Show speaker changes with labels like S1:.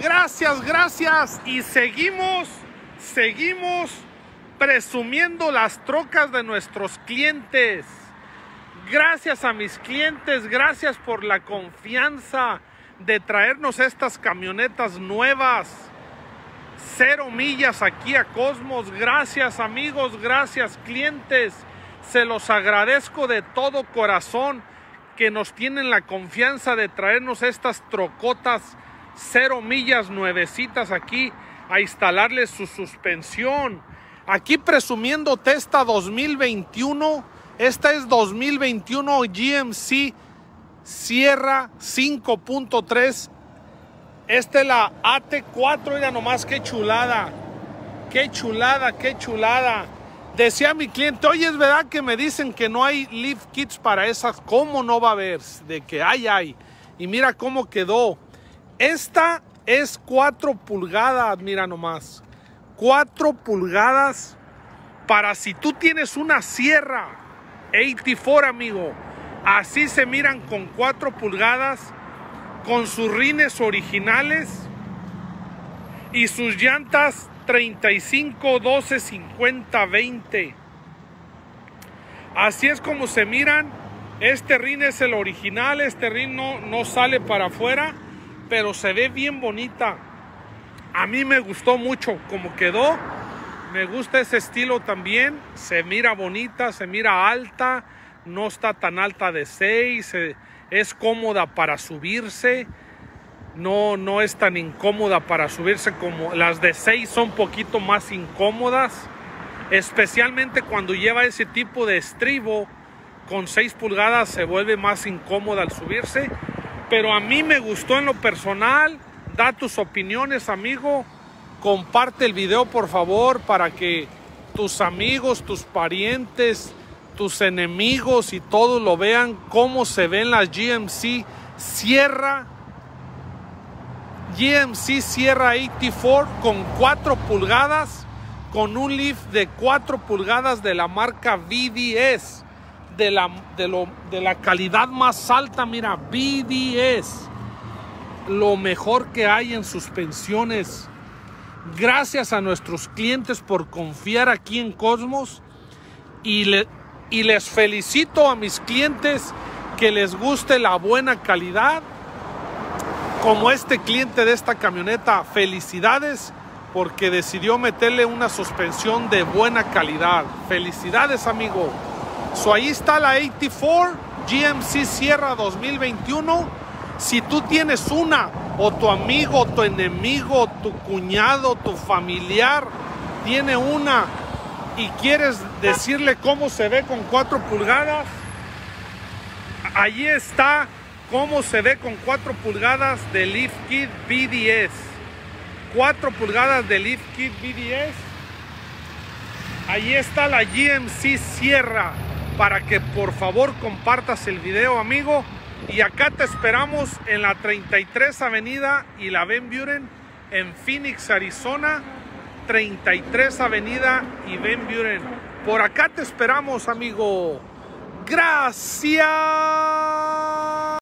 S1: Gracias, gracias. Y seguimos, seguimos presumiendo las trocas de nuestros clientes. Gracias a mis clientes, gracias por la confianza de traernos estas camionetas nuevas. Cero millas aquí a Cosmos. Gracias amigos, gracias clientes. Se los agradezco de todo corazón que nos tienen la confianza de traernos estas trocotas cero millas nuevecitas aquí a instalarles su suspensión. Aquí presumiendo Testa 2021 esta es 2021 GMC Sierra 5.3. Esta es la AT4. Mira nomás qué chulada. Qué chulada, qué chulada. Decía mi cliente, oye, es verdad que me dicen que no hay lift kits para esas. ¿Cómo no va a haber? De que hay, hay. Y mira cómo quedó. Esta es 4 pulgadas, mira nomás. 4 pulgadas para si tú tienes una sierra 84, amigo. Así se miran con 4 pulgadas, con sus rines originales y sus llantas 35, 12, 50, 20. Así es como se miran. Este rin es el original, este rin no, no sale para afuera, pero se ve bien bonita. A mí me gustó mucho como quedó me gusta ese estilo también. Se mira bonita, se mira alta. No está tan alta de 6. Es cómoda para subirse. No, no es tan incómoda para subirse como las de 6 son poquito más incómodas. Especialmente cuando lleva ese tipo de estribo. Con 6 pulgadas se vuelve más incómoda al subirse. Pero a mí me gustó en lo personal. Da tus opiniones, amigo comparte el video por favor para que tus amigos, tus parientes, tus enemigos y todos lo vean cómo se ven las GMC Sierra GMC Sierra 84 con 4 pulgadas con un lift de 4 pulgadas de la marca VDS de la, de, lo, de la calidad más alta mira VDS lo mejor que hay en suspensiones Gracias a nuestros clientes por confiar aquí en Cosmos y, y les felicito a mis clientes que les guste la buena calidad. Como este cliente de esta camioneta, felicidades porque decidió meterle una suspensión de buena calidad. Felicidades, amigo. So, ahí está la 84 GMC Sierra 2021. Si tú tienes una o tu amigo, tu enemigo, tu cuñado, tu familiar tiene una y quieres decirle cómo se ve con 4 pulgadas, allí está cómo se ve con 4 pulgadas de Leaf Kit BDS. 4 pulgadas de Leaf Kit BDS. Allí está la GMC Sierra para que por favor compartas el video, amigo. Y acá te esperamos en la 33 Avenida y la Ben Buren en Phoenix, Arizona. 33 Avenida y Ben Buren. Por acá te esperamos, amigo. Gracias.